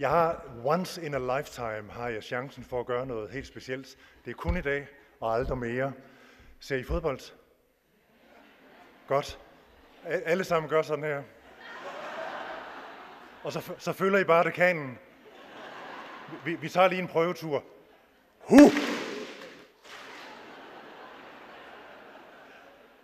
Jeg har once in a lifetime har jeg chancen for at gøre noget helt specielt. Det er kun i dag og aldrig mere. Ser I fodbold? Godt. Alle sammen gør sådan her. Og så, så følger I bare dekanen. Vi, vi tager lige en prøvetur. Hu!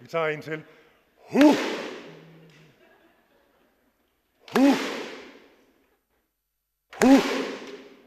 Vi tager en til. Hu!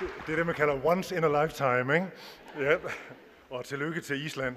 Det er det, man kalder once in a lifetime, ikke? Ja. Og tillykke til Island.